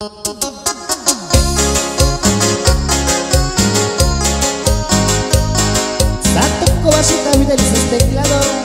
Sato Kobashita, mi teclado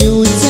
you.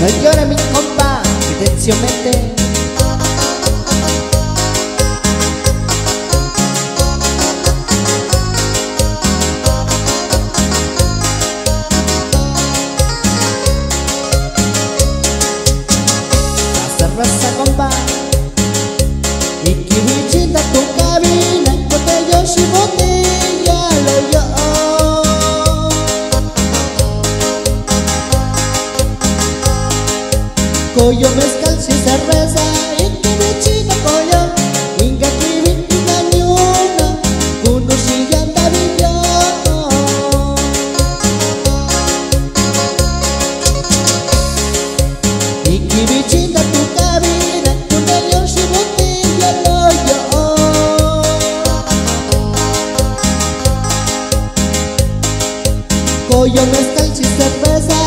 No llore mi compa, silenciosamente La cerveza compa. Y que tu cabina Coyo mezcal si cerveza me chica coyo Inga inga si me tu cabina Botella y botella lo yo Coyo mezcal si cerveza